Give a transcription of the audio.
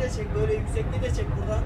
de çek böyle yüksekliği de çek buradan.